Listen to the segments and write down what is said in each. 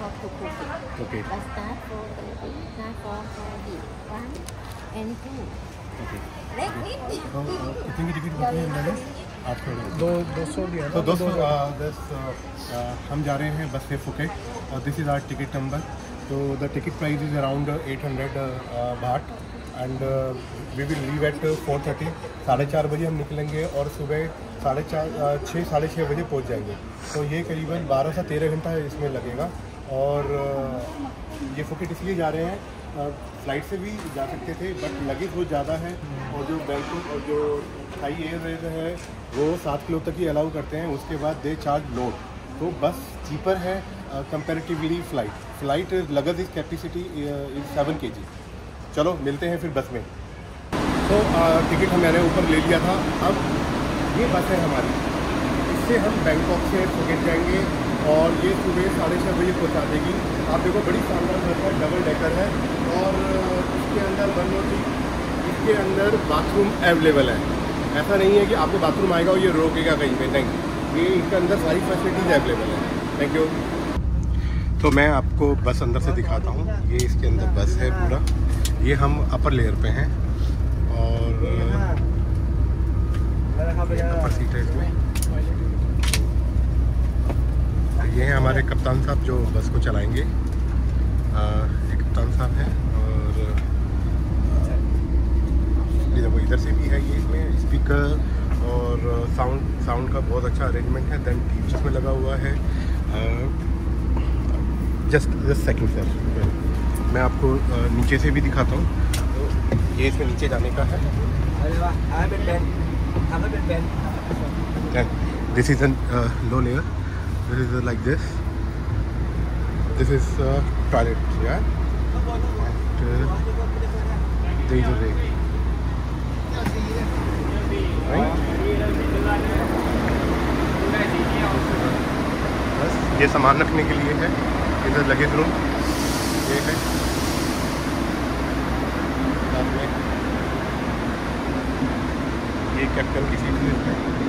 for to cook it. Okay. But start for the start for for the one and two. Okay. Let me. कितने की ticket है अंदाज़ा आठ सौ दो दो सौ लिया तो दोस्तों अ, दस हम जा रहे हैं बस से फुकेट और this is our ticket number तो the ticket price is around eight hundred baht and we will leave at four thirty साढ़े चार बजे हम निकलेंगे और सुबह साढ़े चार छः साढ़े छः बजे पहुँच जाएँगे। तो ये करीबन बारह से तेरह घंटा इसमें लगेगा। और ये फुकेट इसलिए जा रहे हैं फ़्लाइट से भी जा सकते थे, बट लगेज बहुत ज़्यादा है और जो बैंकॉक और जो थाई एयरवेज है वो सात किलो तक ही अलाउ करते हैं। उसके बाद दे चार्ज लोड। तो बस चीपर है comparatively flight flight luggage is capacity is seven K G चलो, मिलते हैं फिर बस में। तो टिकट हमारे ऊपर ले लिया था। अब ये बस है हमारी। इससे हम बैंकॉक से फुकेट जाएँगे। और ये सुबह साढ़े छः बजे पहुँचा देगी। आप देखो, बड़ी शानदार बस है डबल डेकर है और इसके अंदर वन और इसके अंदर बाथरूम अवेलेबल है। ऐसा नहीं है कि आपको बाथरूम आएगा और ये रोकेगा कहीं पे, नहीं। ये इसके अंदर सारी फैसिलिटीज़ अवेलेबल है। थैंक यू तो मैं आपको बस अंदर से दिखाता हूँ। ये इसके अंदर बस है पूरा। ये हम अपर लेयर पे हैं और अपर सीट है इसमें। ये हैं हमारे कप्तान साहब जो बस को चलाएँगे। आ, ये कप्तान साहब हैं और वो इधर से भी है ये इसमें स्पीकर और साउंड साउंड का बहुत अच्छा अरेंजमेंट है देन टीवी इसमें लगा हुआ है। जस्ट जस्ट सेकंड सर मैं आपको नीचे से भी दिखाता हूँ। तो ये इसमें नीचे जाने का है। This is an low layer this is uh, like this this is uh, toilet yeah and uh, there is a ray बस ये सामान रखने के लिए है इधर लगेज रूम ये है ये कैप्टन की सीट है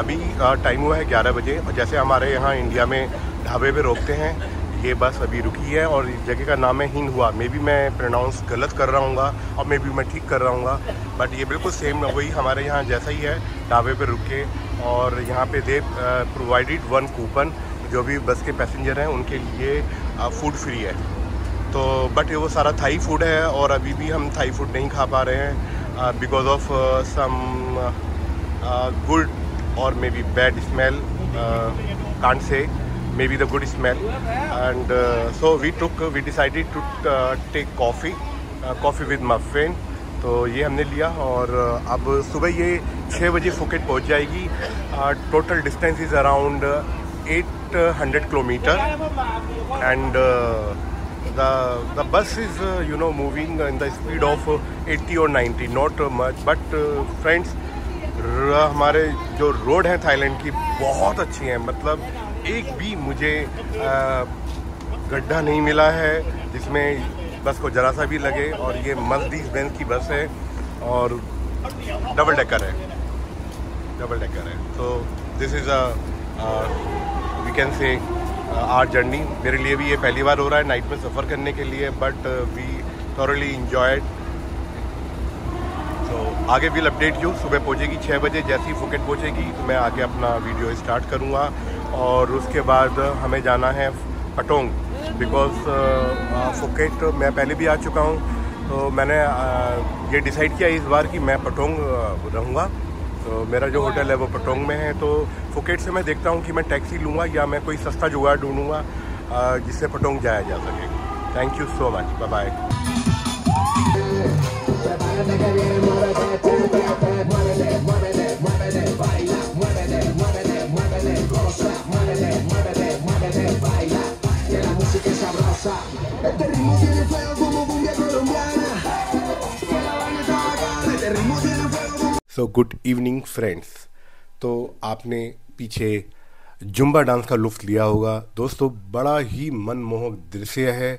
अभी टाइम हुआ है 11 बजे और जैसे हमारे यहाँ इंडिया में ढाबे पे रोकते हैं, ये बस अभी रुकी है और जगह का नाम है हिंद हुआ मे बी मैं प्रोनाउंस गलत कर रहा हूँ और मे बी मैं ठीक कर रहा हूँ बट ये बिल्कुल सेम वही हमारे यहाँ जैसा ही है, ढाबे पे रुक और यहाँ पे दे प्रोवाइडेड वन कूपन जो भी बस के पैसेंजर हैं, उनके लिए फ़ूड फ्री है। तो बट वो सारा थाई फ़ूड है और अभी भी हम थाई फ़ूड नहीं खा पा रहे हैं बिकॉज़ ऑफ़ सम गुड और maybe bad smell can't say maybe the good smell and so we took we decided to take coffee coffee with muffin तो ये हमने लिया और uh, अब सुबह ये छः बजे फुकेट पहुँच जाएगी। Total distance is around 800 kilometre and bus is uh, you know moving in the speed of uh, 80 or 90 not uh, much but uh, friends र- हमारे जो रोड हैं थाईलैंड की, बहुत अच्छी हैं। मतलब एक भी मुझे गड्ढा नहीं मिला है, जिसमें बस को जरा सा भी लगे और ये मर्सिडीज बेंज की बस है और डबल डेकर है। डबल डेकर है। तो this is a we can say our journey मेरे लिए भी ये पहली बार हो रहा है नाइट में सफ़र करने के लिए बट वी थॉरली इंजॉयड तो आगे विल अपडेट यू। सुबह पहुंचेगी छः बजे जैसे ही फुकेट पहुंचेगी तो मैं आगे अपना वीडियो स्टार्ट करूँगा। और उसके बाद हमें जाना है पटोंग बिकॉज़ फुकेट मैं पहले भी आ चुका हूँ। तो मैंने uh, ये डिसाइड किया इस बार कि मैं पटोंग uh, रहूँगा। तो मेरा जो होटल है वो पटोंग में है। तो फुकेट से मैं देखता हूँ कि मैं टैक्सी लूँगा या मैं कोई सस्ता जुगाड़ ढूंढूँगा uh, जिससे पटोंग जाया जा सके। Thank you so much bye bye so good evening friends. तो आपने पीछे जुम्बा डांस का लुफ्त लिया होगा। दोस्तों, बड़ा ही मनमोहक दृश्य है।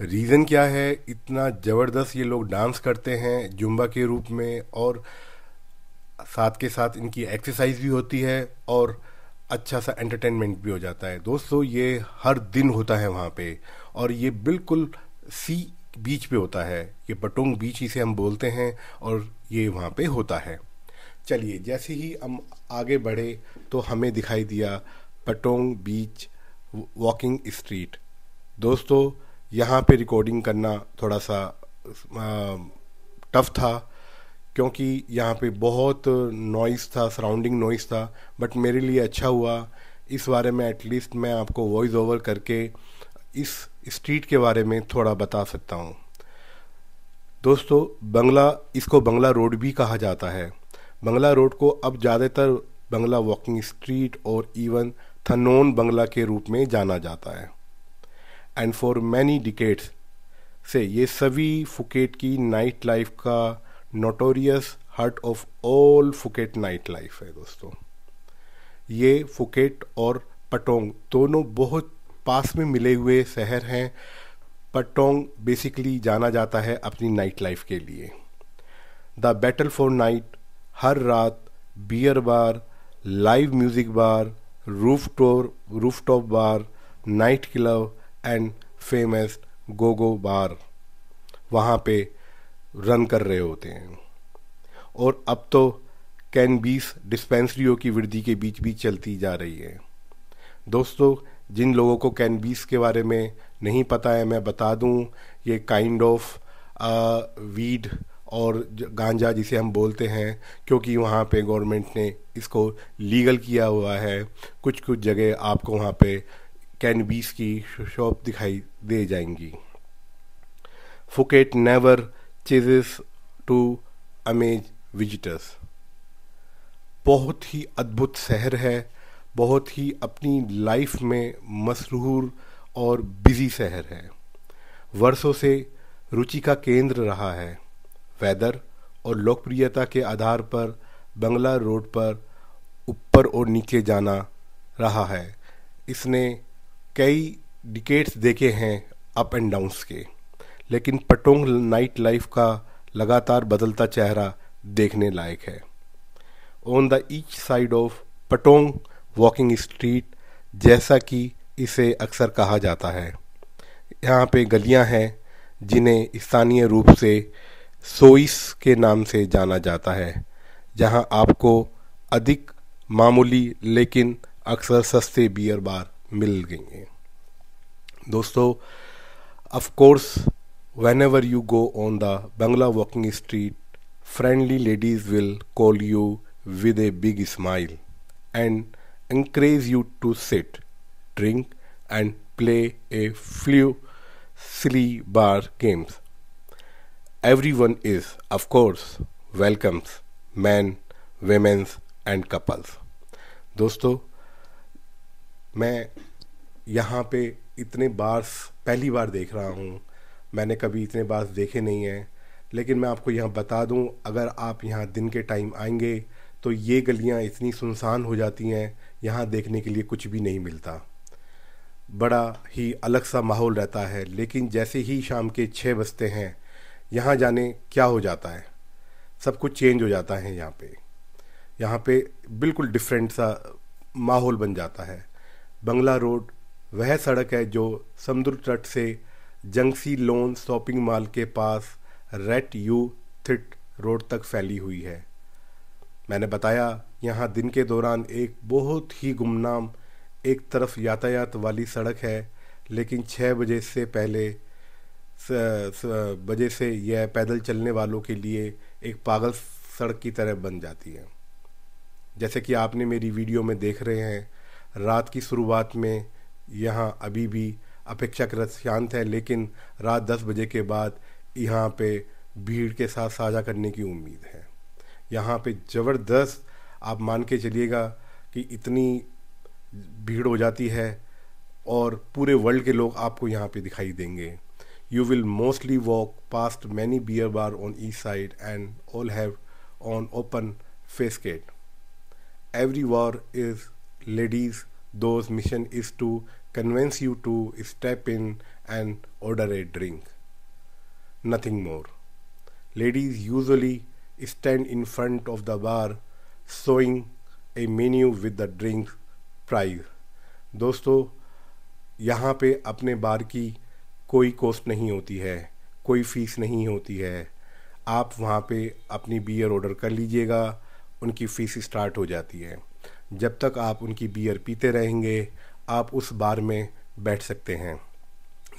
रीज़न क्या है? इतना ज़बरदस्त ये लोग डांस करते हैं जुम्बा के रूप में और साथ के साथ इनकी एक्सरसाइज भी होती है और अच्छा सा एंटरटेनमेंट भी हो जाता है। दोस्तों, ये हर दिन होता है वहाँ पे और ये बिल्कुल सी बीच पे होता है। ये पटोंग बीच इसे हम बोलते हैं और ये वहाँ पे होता है। चलिए, जैसे ही हम आगे बढ़े तो हमें दिखाई दिया पटोंग बीच वॉकिंग स्ट्रीट दोस्तों, यहाँ पे रिकॉर्डिंग करना थोड़ा सा टफ था, क्योंकि यहाँ पे बहुत नॉइस था सराउंडिंग नॉइस था बट मेरे लिए अच्छा हुआ। इस बारे में एटलीस्ट मैं आपको वॉइस ओवर करके इस स्ट्रीट के बारे में थोड़ा बता सकता हूँ। दोस्तों, बंगला, इसको बंगला रोड भी कहा जाता है। बंगला रोड को अब ज़्यादातर बंगला वॉकिंग स्ट्रीट और इवन थनोन बंगला के रूप में जाना जाता है। एंड फॉर मैनी डिकेट्स से ये सभी फुकेट की नाइट लाइफ का notorious heart of all Phuket night life है दोस्तों। ये फुकेट और पटोंग दोनों बहुत पास में मिले हुए शहर हैं। पटोंग बेसिकली जाना जाता है अपनी नाइट लाइफ के लिए। द बैटल फॉर नाइट हर रात beer bar live music bar roof tour roof top bar night club and famous go go bar वहाँ पे रन कर रहे होते हैं। और अब तो कैन बीस डिस्पेंसरियों की वृद्धि के बीच भी चलती जा रही है। दोस्तों, जिन लोगों को कैन बीस के बारे में नहीं पता है, मैं बता दूँ, ये काइंड ऑफ़ वीड और गांजा जिसे हम बोलते हैं, क्योंकि वहाँ पे गवर्नमेंट ने इसको लीगल किया हुआ है। कुछ कुछ जगह आपको वहाँ पे कैनबीस की शॉप दिखाई दे जाएँगी। Phuket never ceases to amaze visitors बहुत ही अद्भुत शहर है, बहुत ही अपनी लाइफ में मशहूर और बिज़ी शहर है। वर्षों से रुचि का केंद्र रहा है। वेदर और लोकप्रियता के आधार पर बंगला रोड पर ऊपर और नीचे जाना रहा है। इसने कई डिकेट्स देखे हैं अप एंड डाउन्स के, लेकिन पटोंग नाइट लाइफ का लगातार बदलता चेहरा देखने लायक है। On the each side of Patong walking street जैसा कि इसे अक्सर कहा जाता है। यहाँ पे गलियाँ हैं जिन्हें स्थानीय रूप से सोइस के नाम से जाना जाता है, जहाँ आपको अधिक मामूली लेकिन अक्सर सस्ते बियर बार मिल गएँगे। दोस्तों of course whenever you go on the Bangla walking street friendly ladies will call you with a big smile and encourage you to sit drink and play a few silly bar games Everyone is, of course, welcomes men, women, and couples. दोस्तों मैं यहाँ पे इतने बार पहली बार देख रहा हूँ। मैंने कभी इतने बास देखे नहीं हैं। लेकिन मैं आपको यहाँ बता दूँ अगर आप यहाँ दिन के टाइम आएँगे तो ये गलियाँ इतनी सुनसान हो जाती हैं यहाँ देखने के लिए कुछ भी नहीं मिलता। बड़ा ही अलग सा माहौल रहता है लेकिन जैसे ही शाम के छः बजते हैं यहाँ जाने क्या हो जाता है? सब कुछ चेंज हो जाता है यहाँ पे। यहाँ पे बिल्कुल डिफरेंट सा माहौल बन जाता है। बंगला रोड, वह सड़क है जो समुद्र तट से जंगसी लोन शॉपिंग मॉल के पास रेट यू थिट रोड तक फैली हुई है। मैंने बताया, यहाँ दिन के दौरान एक बहुत ही गुमनाम एक तरफ़ यातायात वाली सड़क है, लेकिन छः बजे से पहले बजे से यह पैदल चलने वालों के लिए एक पागल सड़क की तरह बन जाती है। जैसे कि आपने मेरी वीडियो में देख रहे हैं, रात की शुरुआत में यहाँ अभी भी अपेक्षाकृत शांत है, लेकिन रात दस बजे के बाद यहाँ पे भीड़ के साथ साझा करने की उम्मीद है। यहाँ पे ज़बरदस्त आप मान के चलिएगा कि इतनी भीड़ हो जाती है और पूरे वर्ल्ड के लोग आपको यहाँ पे दिखाई देंगे। You will mostly walk past many beer bar on east side and all have on open face gate every war is ladies those mission is to convince you to step in and order a drink. Nothing more. Ladies usually stand in front of the bar showing a menu with the drink price. दोस्तों यहाँ पे अपने बार की कोई cost नहीं होती है, कोई फ़ीस नहीं होती है। आप वहाँ पे अपनी बियर ऑर्डर कर लीजिएगा, उनकी फ़ीस स्टार्ट हो जाती है। जब तक आप उनकी बियर पीते रहेंगे, आप उस बार में बैठ सकते हैं।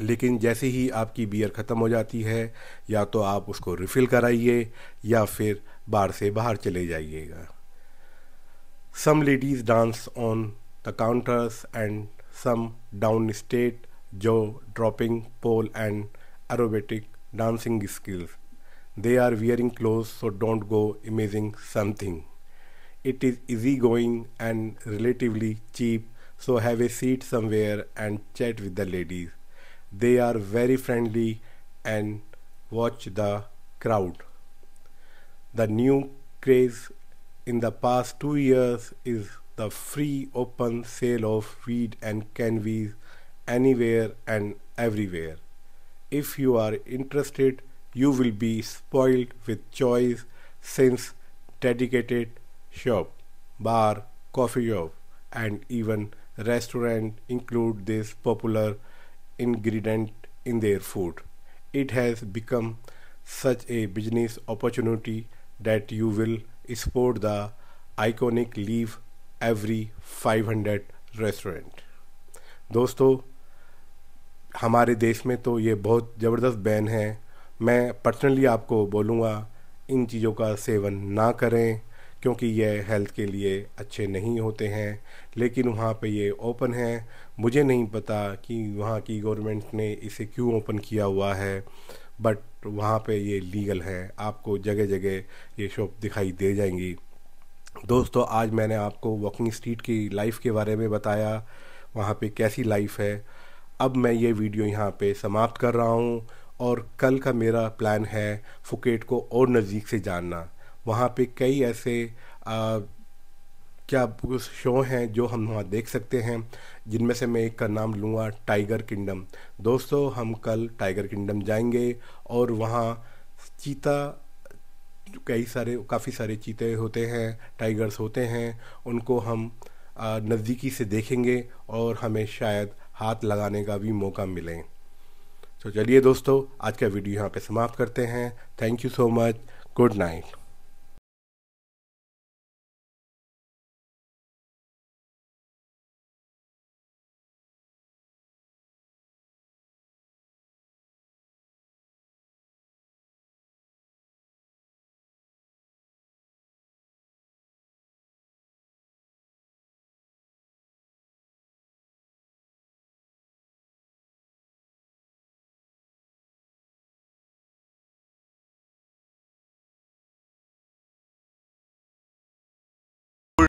लेकिन जैसे ही आपकी बियर ख़त्म हो जाती है, या तो आप उसको रिफ़िल कराइए, या फिर बार से बाहर चले जाइएगा। Some ladies dance on the counters and some down state jaw dropping, pole, and aerobatic dancing skills. They are wearing clothes, so don't go imaging something. It is easy going and relatively cheap, so have a seat somewhere and chat with the ladies. They are very friendly and watch the crowd. The new craze in the past two years is the free open sale of weed and cannabis anywhere and everywhere. If you are interested, you will be spoiled with choice since dedicated shop, bar, coffee shop, and even restaurant include this popular ingredient in their food. It has become such a business opportunity that you will spot the iconic leave every 500 restaurant. दोस्तों हमारे देश में तो ये बहुत ज़बरदस्त ban है। मैं पर्सनली आपको बोलूँगा, इन चीज़ों का सेवन ना करें, क्योंकि ये हेल्थ के लिए अच्छे नहीं होते हैं। लेकिन वहाँ पे ये ओपन है। मुझे नहीं पता कि वहाँ की गवर्नमेंट ने इसे क्यों ओपन किया हुआ है बट वहाँ पे ये लीगल है। आपको जगह जगह ये शॉप दिखाई दे जाएँगी। दोस्तों, आज मैंने आपको वॉकिंग स्ट्रीट की लाइफ के बारे में बताया। वहाँ पे कैसी लाइफ है? अब मैं ये वीडियो यहाँ पे समाप्त कर रहा हूँ और कल का मेरा प्लान है फुकेट को और नज़दीक से जानना। वहाँ पे कई ऐसे आ, क्या शो हैं जो हम वहाँ देख सकते हैं जिनमें से मैं एक का नाम लूँगा टाइगर किंगडम दोस्तों हम कल टाइगर किंगडम जाएँगे और वहाँ चीता कई सारे काफ़ी सारे चीते होते हैं टाइगर्स होते हैं उनको हम नज़दीकी से देखेंगे और हमें शायद हाथ लगाने का भी मौका मिले। तो चलिए दोस्तों, आज का वीडियो यहाँ पे समाप्त करते हैं। Thank you so much good night